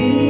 Kuasamu